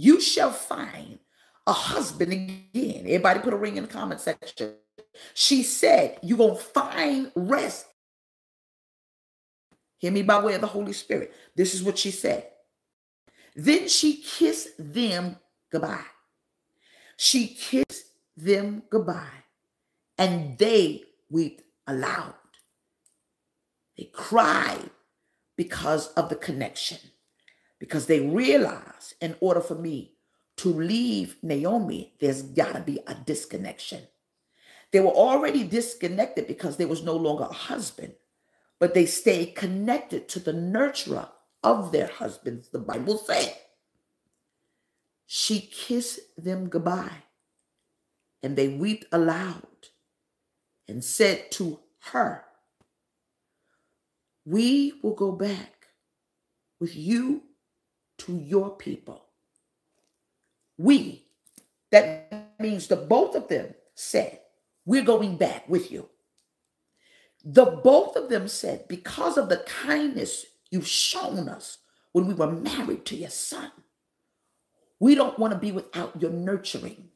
you shall find a husband again. Everybody put a ring in the comment section. She said, You're going to find rest. Hear me by way of the Holy Spirit. This is what she said. Then she kissed them goodbye. She kissed them goodbye, and they wept aloud. They cried because of the connection, because they realized in order for me to leave Naomi, there's got to be a disconnection. They were already disconnected because there was no longer a husband, but they stayed connected to the nurturer of their husbands, the Bible says. She kissed them goodbye, and they wept aloud and said to her, We will go back with you to your people. We, that means the both of them said, We're going back with you. The both of them said, Because of the kindness you've shown us when we were married to your son, we don't want to be without your nurturing.